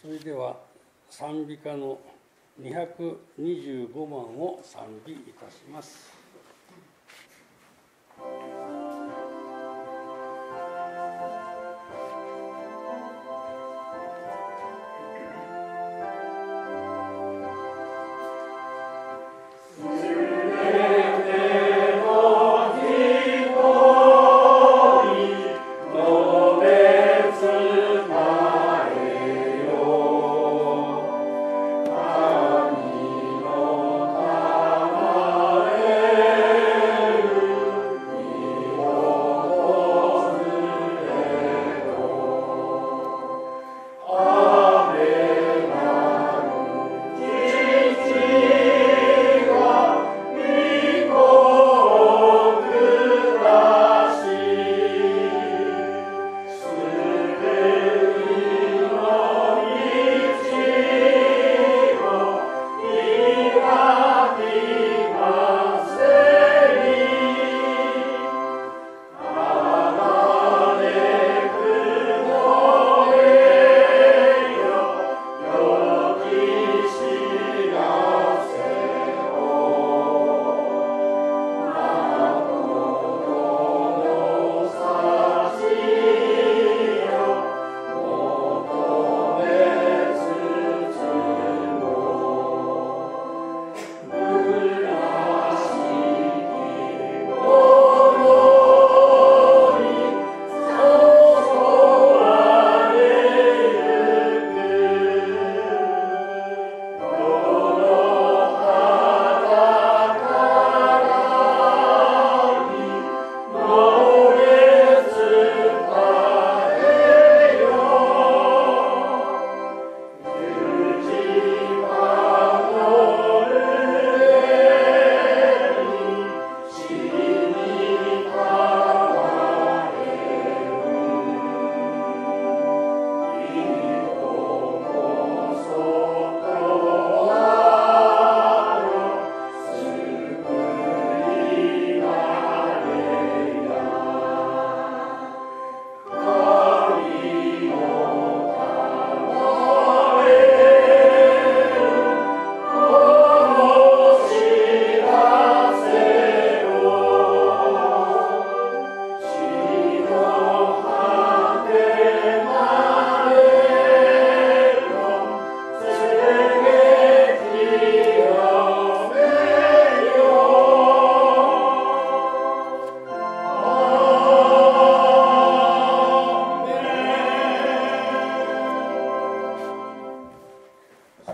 それでは賛美歌の225番を賛美いたします。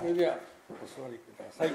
それではお座りください。